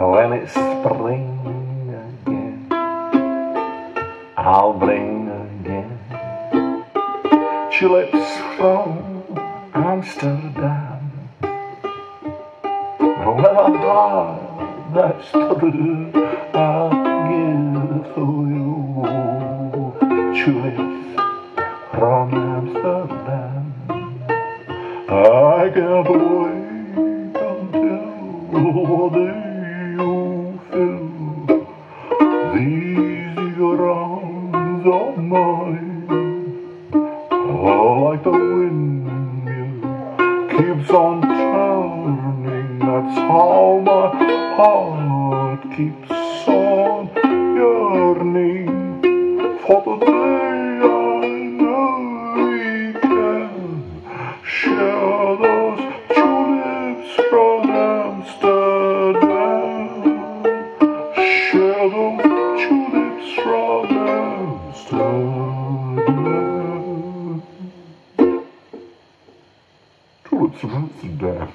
when it's spring again, I'll bring again tulips from Amsterdam. When I die, that's true, I'll give for you tulips from Amsterdam. I can't wait until the day eager arms of mine. Oh, like the windmill keeps on turning, that's how my heart keeps on yearning for the day I know we can share those tulips from Amsterdam. Share those Amsterdam. Tulips from Amsterdam.